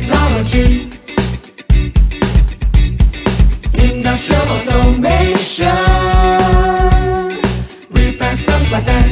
technology. Industrial automation. Repairs and.